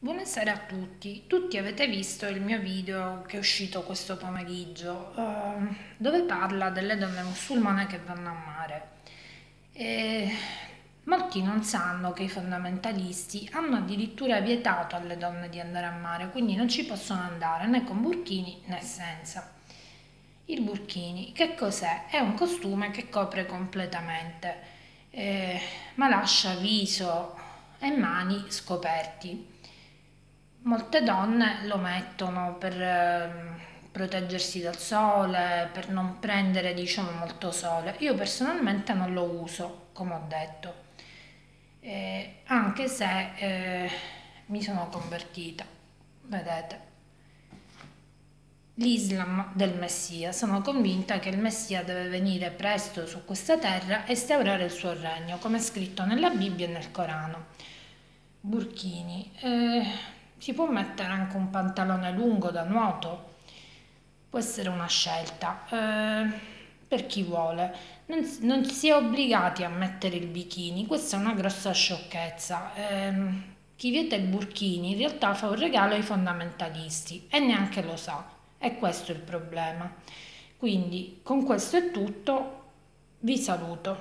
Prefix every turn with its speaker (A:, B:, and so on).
A: Buonasera a tutti, tutti avete visto il mio video che è uscito questo pomeriggio uh, dove parla delle donne musulmane che vanno a mare. E molti non sanno che i fondamentalisti hanno addirittura vietato alle donne di andare a mare, quindi non ci possono andare né con burchini né senza. Il burchini che cos'è? È un costume che copre completamente, eh, ma lascia viso e mani scoperti Molte donne lo mettono per eh, proteggersi dal sole, per non prendere diciamo molto sole. Io personalmente non lo uso, come ho detto, eh, anche se eh, mi sono convertita, vedete. L'Islam del Messia. Sono convinta che il Messia deve venire presto su questa terra e instaurare il suo regno, come è scritto nella Bibbia e nel Corano. Burchini. Eh, si può mettere anche un pantalone lungo da nuoto, può essere una scelta eh, per chi vuole. Non, non, si è obbligati a mettere il bikini, questa è una grossa sciocchezza. Eh, chi vieta i burchini in realtà fa un regalo ai fondamentalisti e neanche lo sa. E questo è il problema. Quindi con questo è tutto, vi saluto.